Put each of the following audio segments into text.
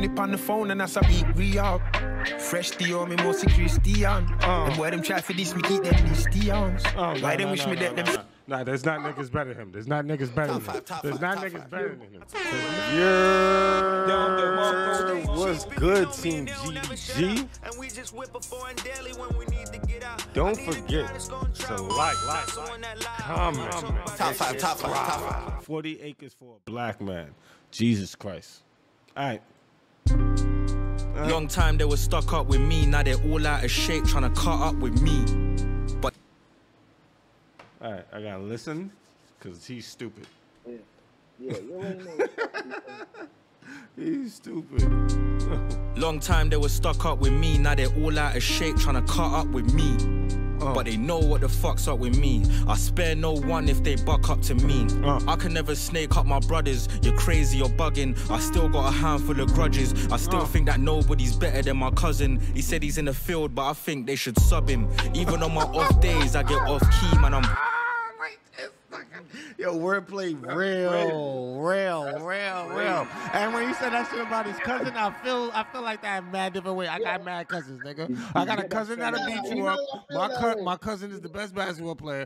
Nip on the phone and that's a big re up. Fresh Dior, me mostly Christian. Oh. And boy, them try for this, me keep them these Dions. Oh, Why no, them no, wish no, me no, that no, them. no. Nah, there's not niggas better than him. There's not niggas better than him. There's not niggas better than him. Yeah. What's good, Team GG? Don't forget to like, like, like, comment. Top five, top five, top five. 40 acres for a black man. Jesus Christ. All right. Long time they were stuck up with me, now they're all out of shape trying to cut up with me. But All right. I got to listen because he's stupid. Yeah, you already. He's stupid. long time they were stuck up with me, now they're all out of shape trying to cut up with me. Uh. But they know what the fuck's up with me. I spare no one if they buck up to me. Uh. I can never snake up my brothers. You're crazy, you're bugging. I still got a handful of grudges. I still uh. think that nobody's better than my cousin. He said he's in the field, but I think they should sub him. Even on my off days, I get off key, man. I'm ah, Yo, wordplay real, real, real, real. And when he said that shit about his cousin, I feel I feel like that in mad different way. I got mad cousins, nigga. I got a cousin that'll beat you up. My co- my cousin is the best basketball player.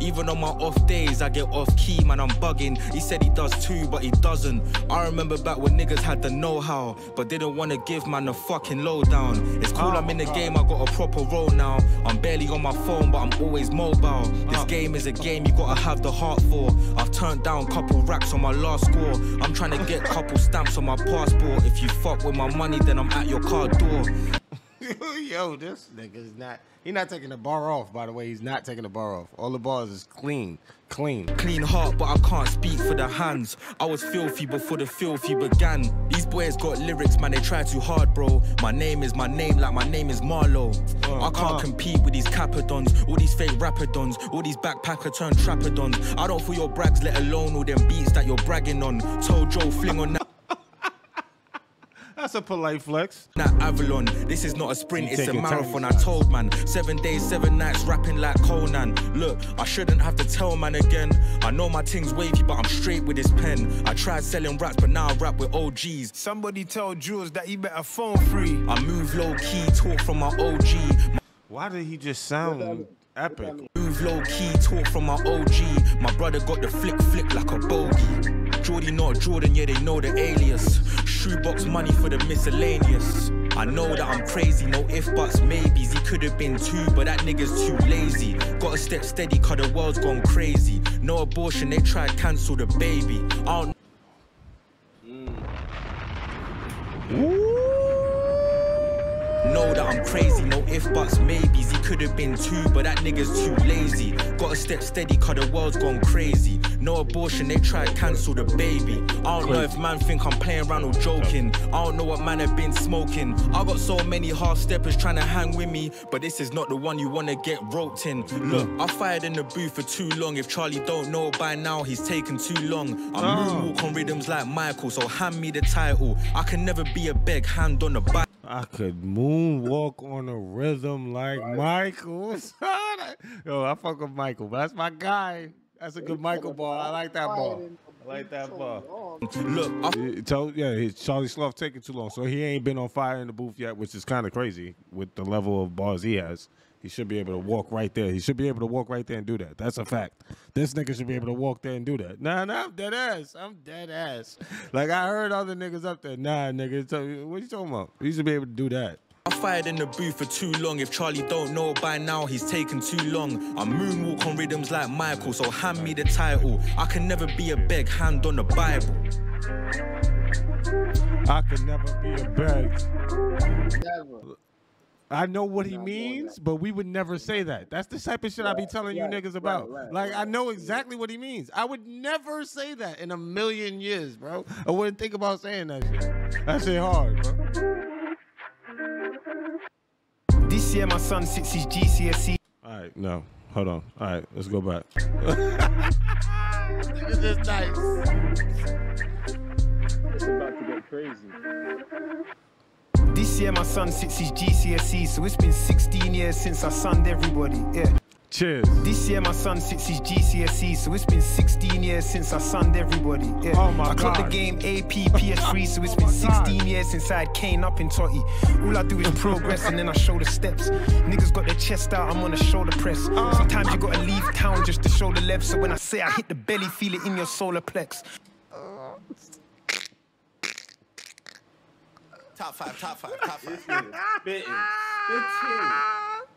Even on my off days, I get off key, man. I'm bugging. He said he does too, but he doesn't. I remember back when niggas had the know how, but didn't want to give man the fucking lowdown. It's cool, I'm in the ah. game, I got a proper role now. I'm barely on my phone, but I'm always mobile. This ah. game is a game you gotta have the heart for. I've turned down couple racks on my last score. I'm trying to get couple stamps on my passport. If you fuck with my money, then I'm at your car door. Yo, this nigga's not. He's not taking the bar off. By the way, he's not taking the bar off. All the bars is clean, clean. Clean heart, but I can't speak for the hands. I was filthy before the filthy began. These boys got lyrics, man, they try too hard, bro. My name is my name, like my name is Marlo. I can't uh. compete with these capadons, all these fake rappadons, all these backpacker turned trappadons. I don't feel your brags, let alone all them beats that you're bragging on. Told Joe, fling on that. That's a polite flex. That Avalon, this is not a sprint, You it's a taking marathon. I told man, seven days, seven nights, rapping like Conan. Look, I shouldn't have to tell man again. I know my thing's wavy, but I'm straight with this pen. I tried selling raps, but now I rap with OGs. Somebody tell Jules that he better phone free. I move low key, talk from my OG. Why did he just sound epic? Move low key, talk from my OG. My brother got the flick flick like a bogey. Jordy not Jordan, yeah, they know the alias. Shoebox money for the miscellaneous. I know that I'm crazy, no if buts, maybes. He could have been two, but that nigga's too lazy. Gotta step steady, cause the world's gone crazy. No abortion, they try to cancel the baby. I don't Know that I'm crazy, no if buts, maybes. He could have been two, but that nigga's too lazy. Gotta step steady, cause the world's gone crazy. No abortion, they try to cancel the baby. I don't know if man think I'm playing around or joking. I don't know what man have been smoking. I got so many half steppers trying to hang with me, but this is not the one you wanna get roped in. Look, I fired in the booth for too long. If Charlie don't know by now, he's taken too long. I moonwalk on rhythms like Michael, so hand me the title. I can never be a beg hand on the Bible. I could moonwalk on a rhythm like Michael. Yo, I fuck with Michael, but that's my guy. That's a good Michael ball. I like that ball. I like that ball. Look, I It told- yeah, his Charlie Sloth taking too long, so he ain't been on fire in the booth yet, which is kind of crazy with the level of bars he has. He should be able to walk right there. He should be able to walk right there and do that. That's a fact. This nigga should be able to walk there and do that. Nah, nah, I'm dead ass. I'm dead ass. Like I heard other niggas up there. Nah, nigga, tell me- what you talking about? You should be able to do that. I fired in the booth for too long. If Charlie don't know by now, he's taken too long. I moonwalk on rhythms like Michael, so hand me the title. I can never be a beg hand on the Bible. I can never be a beg. Never. I know what he means, but we would never say that. That's the type of shit I be telling you niggas about. right, like I know exactly what he means. I would never say that in a million years, bro. I wouldn't think about saying that shit. That shit hard, bro. This year, my son sits his GCSE. All right, no, hold on. All right, let's go back. Niggas is nice. It's about to get crazy. This year, my son sits his GCSE, so it's been 16 years since I sunned everybody. Yeah. Cheers. This year my son sits his GCSE, so it's been 16 years since I sunned everybody. Yeah. Oh my I clocked God. the game AP, PS3, so it's been 16 years since I had Kane up in Totty. All I do is progress and then I show the steps. Niggas got their chest out, I'm on a shoulder press. Uh. Sometimes you gotta leave town just to show the left, so when I say I hit the belly, feel it in your solar plex. Top five, top five, top five. This nigga spitting.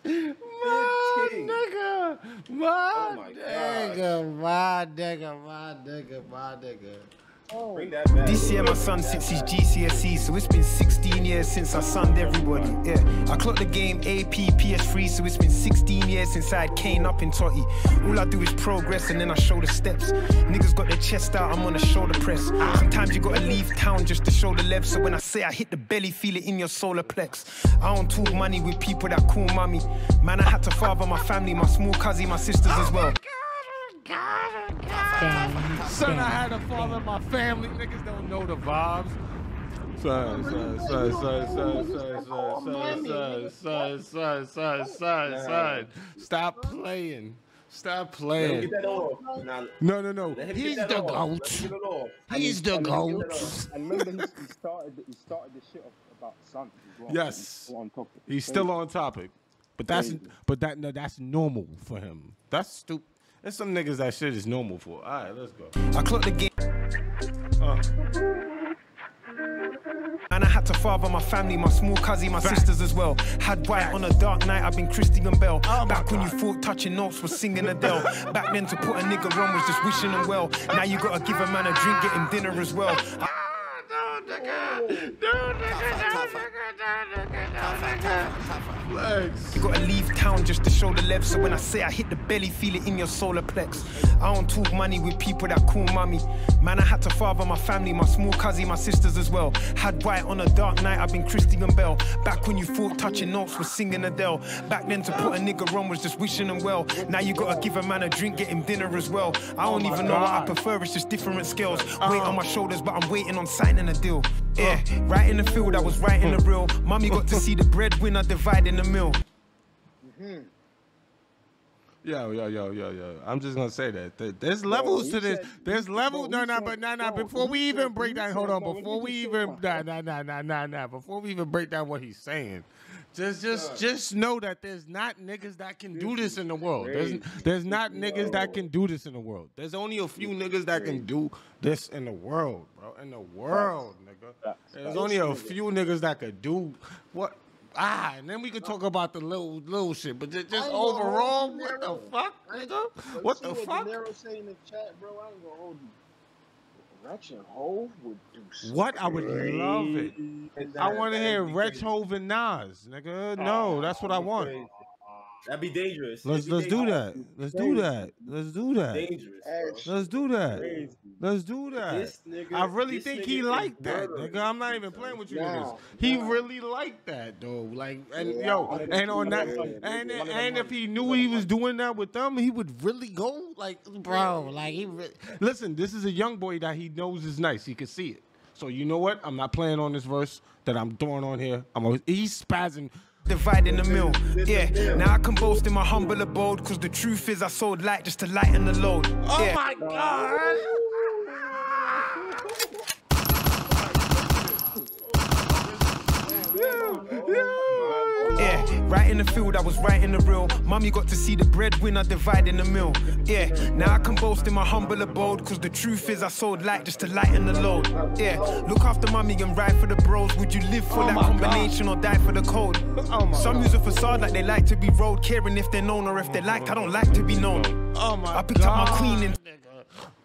Spitting. My Fifteen. nigga, my Oh my nigga, my nigga, my nigga, my nigga. Bring that back. This year my son sits his GCSE, so it's been 16 years since I sunned everybody. Yeah, I clocked the game AP, PS3, so it's been 16 years since I had Kane up in Totty. All I do is progress and then I show the steps. Niggas got their chest out, I'm on a shoulder press. Sometimes you gotta leave town just to show the left. So when I say I hit the belly, feel it in your solar plex. I don't talk money with people that call mommy. Man, I had to father my family, my small cousin, my sisters as well. Son, I had a father, in my family. Niggas don't know the vibes. Son, son, son, son, son, son, son, son, son, son, son, son, son. Stop playing. Stop playing. get that off. Nah, No, no, no. He's the that off. Let him goat. get it off. He's the Let him get goat. that remember, he, he started he started the shit off about Sun. Yes. He's still on topic. He's still on topic. But that's but that no, that's normal for him. That's stupid. There's some niggas that shit is normal for. All right, let's go. I clocked the game. Uh, And I had to father my family, my small cousin, my sisters as well. Had white on a dark night, I've been Christian Bale. Oh Back when you thought touching notes was singing Adele. Back then to put a nigga on was just wishing him well. Now you gotta give a man a drink, get him dinner as well. I-. You gotta leave town just to show the left. So when I say I hit the belly, feel it in your solar plex. I don't talk money with people that call mommy. Man, I had to father my family, my small cousin, my sisters as well. Had white on a dark night, I've been Christian Bale. Back when you thought touching notes was singing Adele. Back then to put a nigga on was just wishing him well. Now you gotta give a man a drink, get him dinner as well. I don't oh my even know what I prefer, it's just different scales. Uh-huh. Weight on my shoulders, but I'm waiting on signing a deal. Yeah, right in the field, I was right in the real. Mommy got to see the breadwinner dividing the meal. Yo, yo, yo, yo, yo. I'm just gonna say that. Th- There's levels to this. said- There's levels. No, no, said- but no, no. Before we even break down, said, hold on. Before you we just even, nah, nah, nah, nah, nah, nah. Before we even break down what he's saying, just, just, just know that there's not niggas that can do this in the world. There's, crazy. there's not niggas that can do this in the world. There's only a few niggas that can do this in the world, bro. In the world, nigga. There's only a few niggas that could do what. Ah, and then we could talk about the little little shit, but just, just I ain't gonna overall, hold you, what the fuck, nigga? But What you the fuck? What De Niro say in the chat, bro? I ain't gonna hold you. Wretch and Hov would do What? I would love it. I want to hear Wretch Hov and Nas, nigga. No, that's what I want. That'd be dangerous. Let's It'd be let's do that. Let's do that. Let's do that. Dangerous. Let's do that. Let's do that. This nigga- I really this think nigga he is liked that, nigga. I'm not even playing with you Nah, niggas. He really liked that though. Like and Yeah, yo, one of them- and on that, and one of them and if he knew he was doing that with them, he would really go like, bro, like he. Re- Listen, this is a young boy that he knows is nice. He can see it. So you know what? I'm not playing on this verse that I'm throwing on here. I'm a, he's spazzing. Dividing the mill. Yeah, now I can boast in my humble abode, cause the truth is I sold light just to lighten the load. Oh my god! Yeah, right in the field, I was right in the real. Mommy got to see the breadwinner dividing the mill. Yeah, now I can boast in my humble abode, cause the truth is I sold light just to lighten the load. Yeah, look after mommy and ride for the bros. Would you live for Oh that my God. combination or die for the code? Oh Some God. use a facade like they like to be road, caring if they're known or if they're liked. I don't like to be known. Oh my I picked up my queen and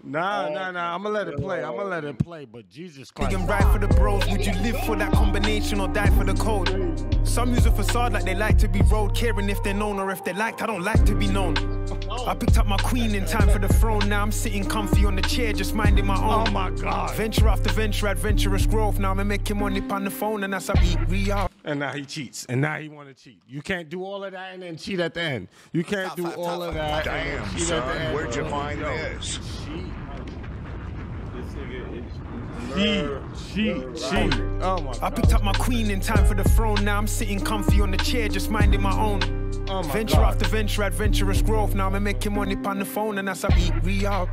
Oh, nah, nah, nah. I'm gonna let it play. I'm gonna let it play. But Jesus Christ. and ride for the bros. Would you live for that combination or die for the code? Some use a facade like they like to be road, caring if they're known or if they're liked. I don't like to be known. I picked up my queen in time for the throne. Now I'm sitting comfy on the chair, just minding my own. Oh my God. Venture after venture, adventurous growth. Now I'ma making money on the phone, and that's how we, we are. And now he cheats. And now he want to cheat. You can't do all of that and then cheat at the end. You can't Top do five, all top of five. that and Damn, then cheat at the son, end. where'd you find Yo, this? Cheat, This nigga is cheat, murder- cheat, murder- cheat. Oh my I picked up my queen in time for the throne. Now I'm sitting comfy on the chair, just minding my own. Oh my venture God. after venture, adventurous growth. Now I'm making money on the phone and that's a beat re up.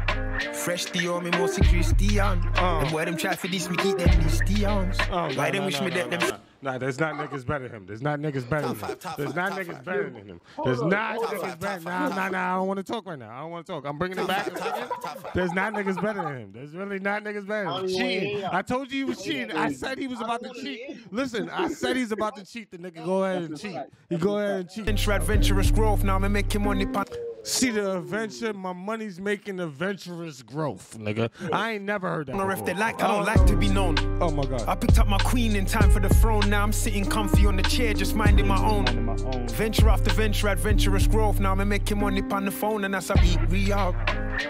Fresh Dior, me more Christian. Uh. And where them try for this, me keep them these Dions. Oh, Why no, them no, wish no, me that them. No. Nah, there's not niggas better than him. There's not niggas better than him. There's not niggas better than him. There's not niggas five, better. top Nah, nah, nah. I don't want to talk right now. I don't want to talk. I'm bringing it back. Top five, top five, top There's not niggas better than him. There's really not niggas better than I him. don't even wanna Cheating. I told you he was cheating. I said he was about to cheat. Listen, I said he's about to cheat. The nigga go ahead and cheat. He go ahead and cheat. Venture, adventurous growth. Now I'm making money on. See the adventure, my money's making adventurous growth, nigga. I ain't never heard that. Or if they like, I don't oh. like to be known. Oh my god. I picked up my queen in time for the throne. Now I'm sitting comfy on the chair, just minding my own. Minding my own. Venture after venture, adventurous growth. Now I'm making money on the phone, and that's a beat re up.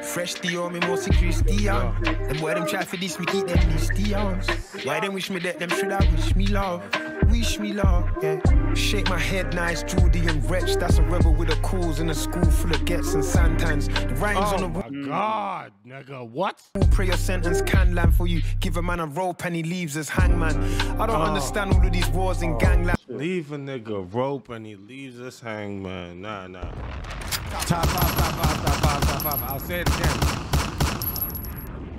Fresh Dior, me more Christian. And where them try for this, me keep them these Dions. Why them wish me that, them should I wish me love. Wish me love, yeah. Shake my head, nice Judy and Wretch. That's a rebel with a cools in a school full of gets and santans. The rhymes Oh on the oh, my god, nigga. What? Pray your sentence can land for you. Give a man a rope and he leaves as hangman. I don't oh. understand all of these wars and oh, gangland. Leave a nigga rope and he leaves us hangman. Nah, nah. Top five, top five, top five, top five. I'll say it again.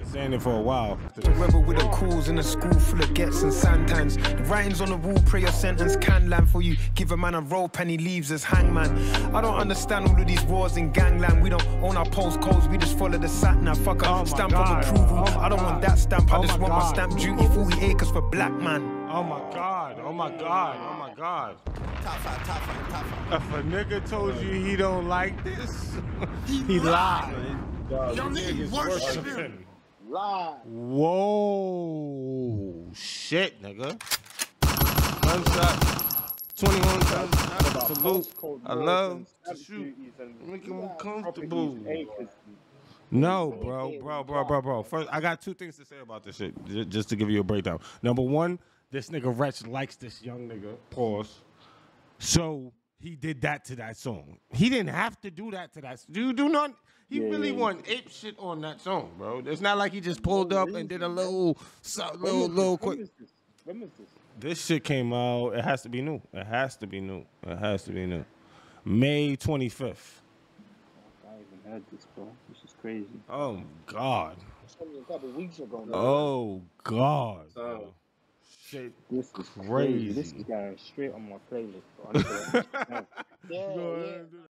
Been saying it for a while. A rebel with a cools in a school full of gets and santans. The writings on the wall, pray your sentence can land for you. Give a man a rope and he leaves as hangman. I don't understand all of these wars in gangland. We don't own our postcodes, we just follow the sat nav. Fuck a Oh stamp God. of approval. Oh I don't want that stamp, I Oh just my want my stamp duty. 40 acres for black man. Oh my god, oh my god, oh my god. Top five, top five, top five. If a nigga told you he don't like this, he lied. Dog, Young these nigga, niggas worship Lie. Whoa, shit, nigga. Gunshot, 21 guns, salute. I love to shoot. Make him comfortable. No, bro, bro, bro, bro, bro. First, I got two things to say about this shit, j- just to give you a breakdown. Number one, this nigga Wretch likes this young nigga. Pause. So he did that to that song. He didn't have to do that to that. You do not. He Yeah, really yeah. won ape shit on that song, bro. It's not like he just pulled up and did a little, so, little, little quick. When was this? This shit came out. It has to be new. It has to be new. It has to be new. May twenty fifth. I even had this, bro. This is crazy. Oh God. A couple weeks ago. Now. Oh God. So- Shit. This is Crazy. crazy. This is going straight on my playlist, bro. I need to- yeah, Go yeah. ahead.